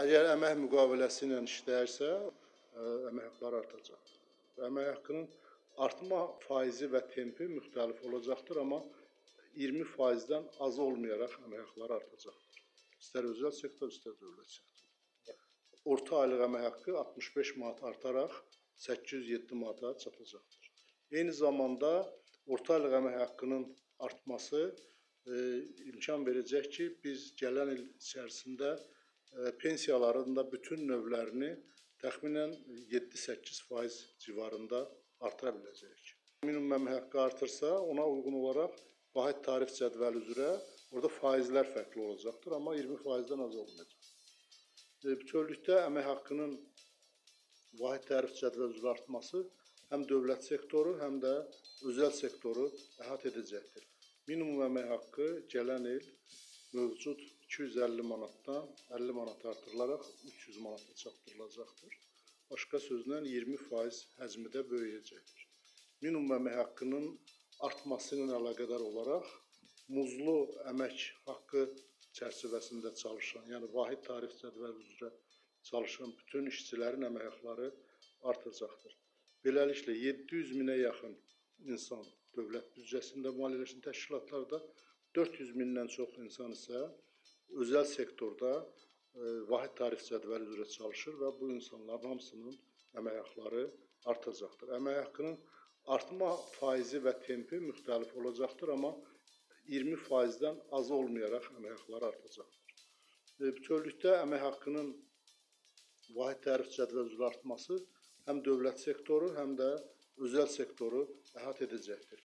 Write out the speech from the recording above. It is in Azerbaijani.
Əgər əmək müqaviləsi ilə işləyirsə, ə, əmək haqqları artacaq. Əmək haqqının artma faizi və tempi müxtəlif olacaqdır, amma 20%-dən az olmayaraq əmək haqqları artacaqdır. İstər özəl sektor, istər dövlət sektor. Orta aylıq əmək haqqı 65 manat artaraq 807 manata çatacaqdır. Eyni zamanda orta aylıq əmək haqqının artması e, imkan verəcək ki, biz gələn il içərisində pensiyaların da bütün növlərini təxminən 7-8% civarında artıra biləcəyik. Minimum əmək haqqı artırsa, ona uyğun olaraq vahid tarif cədvəli üzrə orada faizlər fərqli olacaqdır, amma 20%-dən az olmayacaq. Bütövlükdə əmək haqqının vahid tarif cədvəli üzrə artması həm dövlət sektoru, həm də özəl sektoru əhatə edəcəkdir. Minimum əmək haqqı gələn il mövcud 250 manatdan 50 manat artırılaraq 300 manata çatdırılacaqdır. Başqa sözlə 20% həcmi də böyüyəcəkdir. Minimum əmək haqqının artması ilə əlaqədar olaraq muzlu əmək haqqı çərçivəsində çalışan, yəni vahid tarif cədvəli üzrə çalışan bütün işçilərin əmək haqqları artacaqdır. Beləliklə 700 minə yaxın insan dövlət büdcəsində maliyyələşən təşkilatlarda, 400 mindən çox insan isə özəl sektorda e, vahid tarif cədvəli üzrə çalışır və bu insanların hamısının əmək haqqları artacaqdır. Əmək haqqının artma faizi və tempi müxtəlif olacaqdır, amma 20%-dən az olmayaraq əmək haqqları artacaqdır. E, Bütövlükdə əmək haqqının vahid tərif cədvəl üzrə artması həm dövlət sektoru, həm də özəl sektoru əhatə edəcəkdir.